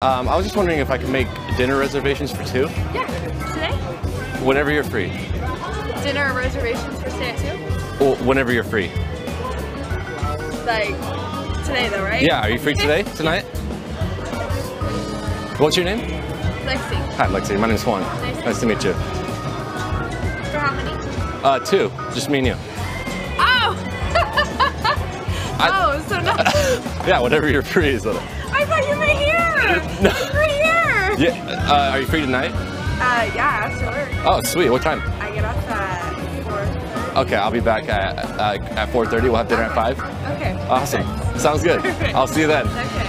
Um, I was just wondering if I could make dinner reservations for two, Yeah. Today? whenever you're free. Dinner reservations for today too? Well, whenever you're free. Like today though, right? Yeah, are you free today? Tonight? What's your name? Lexi. Hi, Lexi. My name's Juan. Nice. Nice to meet you. For how many? Uh, two. Just me and you. Oh! oh, so no. Yeah, whenever you're free. Is what I thought you were here. No. You were here. yeah. Uh, are you free tonight? Uh, yeah, after work. Oh, sweet. What time? I get off at four. Okay, I'll be back at uh, at 4:30. We'll have dinner at five. Okay. Awesome. Sounds good. Perfect. I'll see you then. Okay.